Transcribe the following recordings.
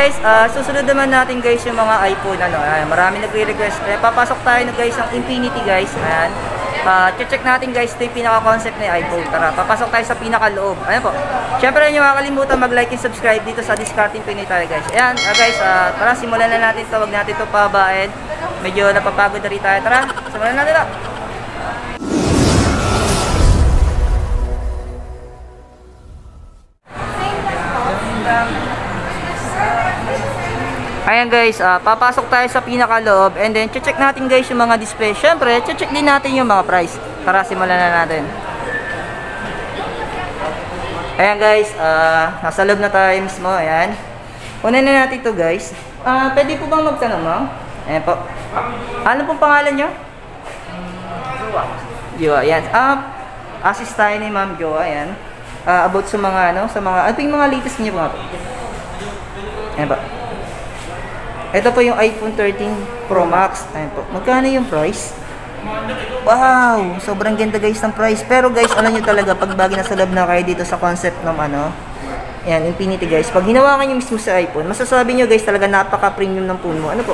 Guys, ah, susunod naman natin guys yung mga iPhone ano. Ayan, marami nagre-request. Eh, papasok tayo na guys ng Infinity guys. Ayan. Ah, check natin guys ito yung pinaka-concept ng iPhone. Tara, papasok tayo sa pinaka-loob. Ayan po. Syempre, hindi makakalimutan mag-like and subscribe dito sa Discarding Pinoy tayo guys. Ayan, ah, guys, ah, tara simulan na natin ito. Huwag natin ito pababain. Medyo napapagod na rin tayo. Tara, simulan natin ito. Ayan guys, ah, papasok tayo sa pinaka-loob and then check natin guys yung mga display. Syempre, check din natin yung mga price. Tara, simulan na natin. Ayan guys, ah, nasa loob na tayo mismo. Ayan. Unan na natin to guys. Ah, pwede po bang magtanong ma'am? Ayan po. Ano pong pangalan nyo? Joa. Joa, ayan. Ah, assist tayo ni ma'am Joa, ayan. Ah, about sa mga ano, sa mga, ano yung mga latest niyo po. Ito po yung iPhone 13 Pro Max. Ayan po. Magkano yung price? Wow! Sobrang ganda guys ng price. Pero guys, alam nyo talaga, pag bagi nasa loob na kayo dito sa concept ng ano, Ayan, Infinity guys. Pag hinawakan nyo mismo sa iPhone, masasabi nyo guys talaga napaka-premium ng phone mo. Ano po?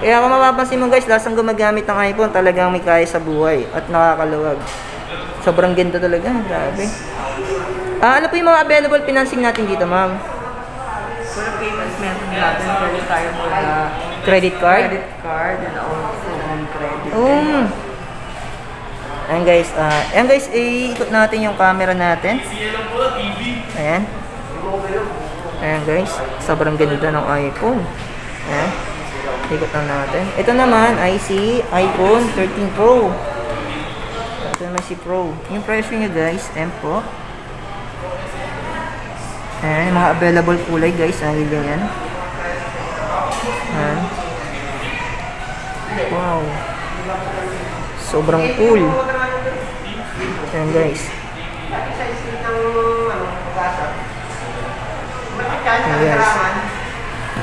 Kaya kung mapapansin mo guys, lasang gumagamit ng iPhone, talagang may kaya sa buhay at nakakaluwag. Sobrang ganda talaga. Grabe. Ah, ano po yung mga available financing natin dito, ma'am? Natin, pwede tayo muna Credit card? credit card and also on credit. Um. Ayan guys, ah, ayan guys, iikot natin yung camera natin. Ayan. Ayan guys, sobrang ganda ng iPhone. Ayan. Ikot lang natin. Ito naman ay si iPhone 13 Pro. Ito naman si Pro. Yung presyo niya guys, M po. Ayan, mga available kulay guys, ang ganyan. Ayan. Wow. Sobrang cool. Ayan guys. Ayan guys.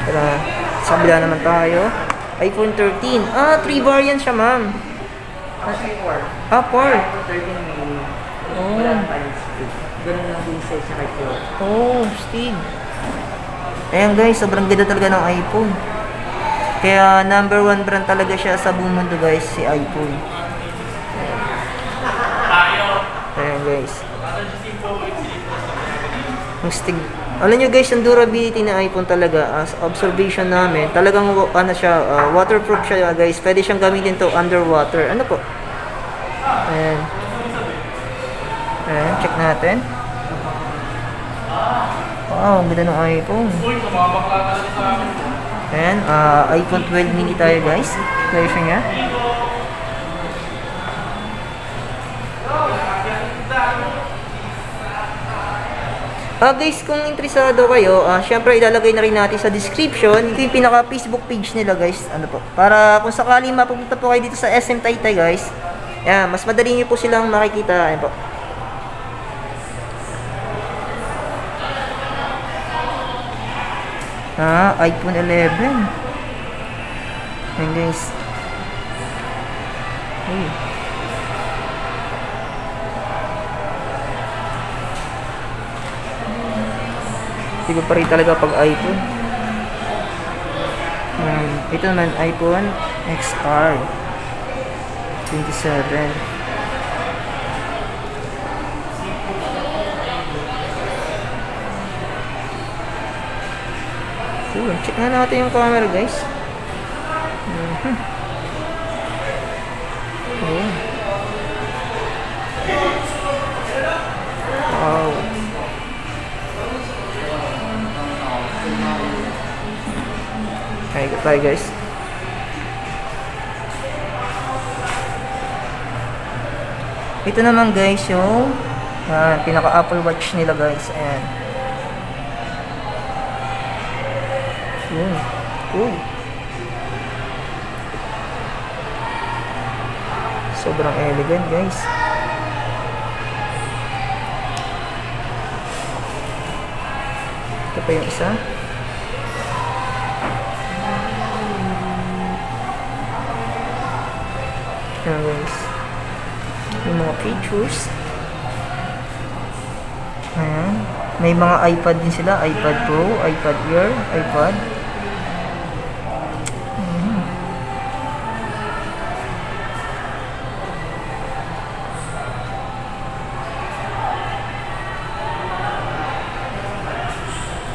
Tara, sa kabila naman tayo. iPhone 13. Ah, 3 variant siya ma'am. Ah, 4. Oh. Ganun lang din sa isa kay Pro. Oh, Steve. Ayan guys, sobrang ganda talaga ng iPhone. Kaya number one brand talaga siya sa buong mundo guys, si iPhone. Ayan guys. Ang stig. Alam nyo guys, ang durability ng iPhone talaga, as observation namin, talagang ano siya, ah, waterproof siya guys. Pwede siyang gamitin to underwater. Ano po? Ayan. Ayan, check natin. Wow, ang ganda ng iPhone. Ayan, ah, iPhone 12 mini tayo guys. Version niya. Ah guys, kung interesado kayo, ah syempre ilalagay na rin natin sa description ito yung pinaka Facebook page nila guys. Ano po? Para kung sakali mapupunta po kayo dito sa SM Taytay guys, yan, mas madali niyo po silang makikita. Ayan po. Ah, iPhone 11. Ayan guys. Hey. Hindi pa rin talaga pag iPhone. Um, ito naman, iPhone XR 27. Cool. Check nga natin yung camera, guys. Mhm. Ayan. Wow. Okay, tayo, guys. Ito naman guys yung ah, pinaka Apple Watch nila guys. Ayan. Yun. Cool. Sobrang elegant guys. Ito pa yung isa. Ayan guys. Yung mga features. Ayan. May mga iPad din sila, iPad Pro, iPad Air, iPad.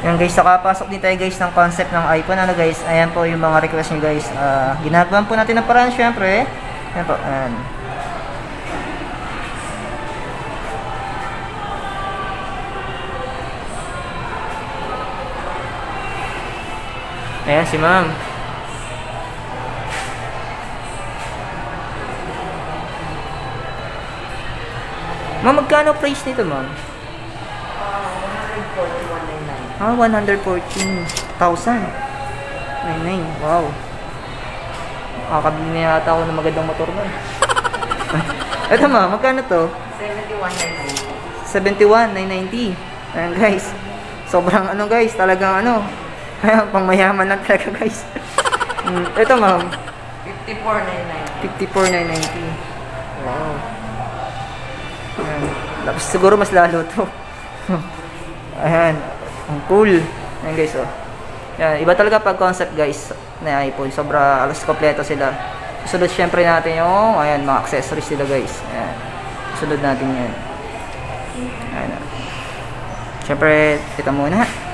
Yan guys, nakapasok din tayo guys ng concept ng iPhone. Ano guys, ayan po yung mga request nyo guys. Ah, ginagawa po natin ng paraan syempre. Ayan po, ayan. Ayan si ma'am. Ma'am, magkano price nito ma'am? 141.99. Ah, 114,000. 99. Wow. Makakabili na yata ako ng magandang motor nun. Ito ma, magkano to? 71.99. 71,990. Ayan guys. Sobrang ano guys, talagang ano. Ayan, pang mayaman lang talaga guys. Ito ma'am, 54.99. 54,990. Wow. Ayan. Tapos siguro mas lalo to. Ayan. Ang cool. Ayan guys oh. Yan, iba talaga pag concept guys na iPhone. Sobra alas kompleto sila. Sunod syempre natin yung ayan, mga accessories nila guys. Ayan. Sunod natin yan. Ayan. oh. Syempre, kita muna.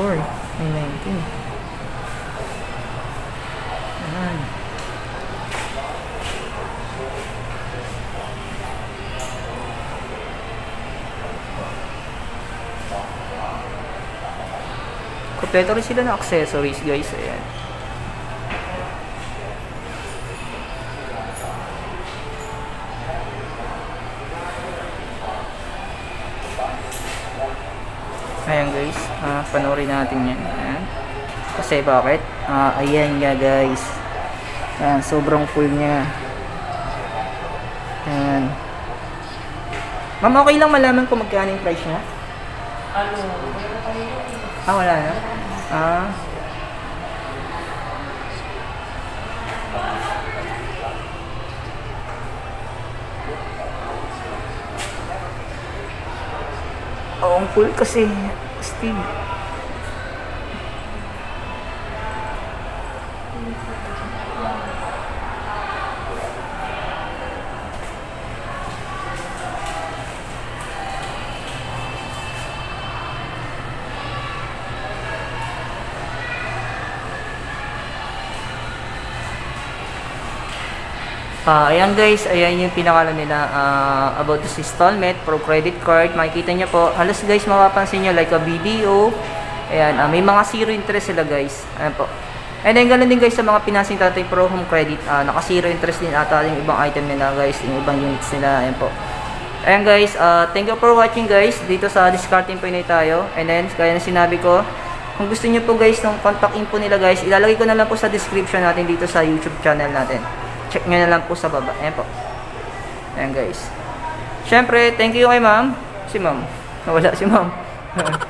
24 and 19 Ayan. kompleto rin sila ng accessories guys. Ayan. Ayan guys, ah, panoorin natin yan. Ayan. Kasi bakit? Ah, ayan nga guys. Ayan, sobrang cool niya. Ayan. Ma'am, okay lang malaman kung magkano yung price niya? Ano? Ah, wala na? Ah. Ang cool kasi. Steve. Ah, ayan guys, ayan yung pinakala nila ah, about this installment pro credit card. Makikita niyo po, halos guys mapapansin niyo like a video. Ayan, ah, may mga zero interest sila guys. Ayan po. And then ganun din guys sa mga pinasing tatay pro home credit, ah, naka zero interest din ata yung ibang item nila guys, yung ibang units nila. Ayan po. Ayan guys, ah, thank you for watching guys. Dito sa discarding Pinoy tayo. And then, kaya na sinabi ko, kung gusto niyo po guys ng contact info nila guys, ilalagay ko na lang po sa description natin dito sa YouTube channel natin. Check nyo na lang po sa baba. Ayan po. Ayan guys. Siyempre, thank you kay ma'am. Si ma'am. Nawala si ma'am.